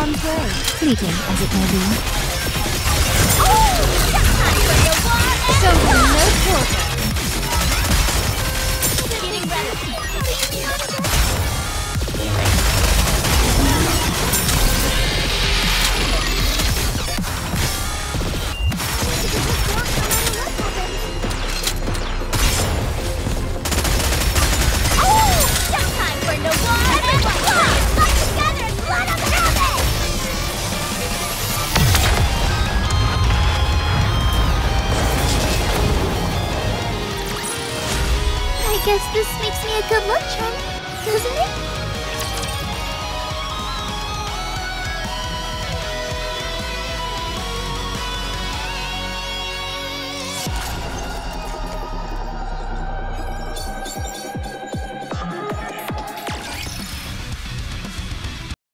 harm's way. Fleeting as it may be. Show guess this makes me a good luck charm, doesn't it?